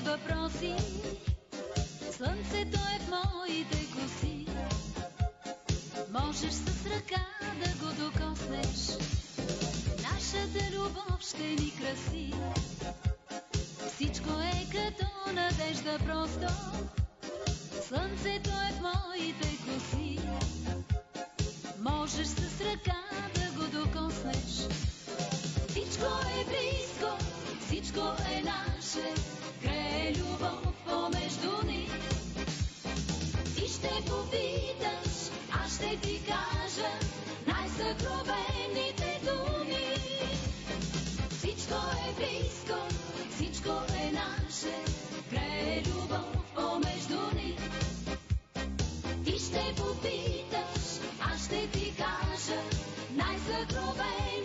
въпроси. Слънцето е в моите коси. Можеш с ръка да го докоснеш. Нашата любов ще ни краси. Всичко е като надежда просто. Слънцето е в моите коси. Можеш с ръка да го докоснеш. Всичко е близко, всичко е наше. ще ти кажа най-съкровените думи. Всичко е близко, всичко е наше, грее любов помежду ни. Ти ще попиташ, аз ще ти кажа най-съкровените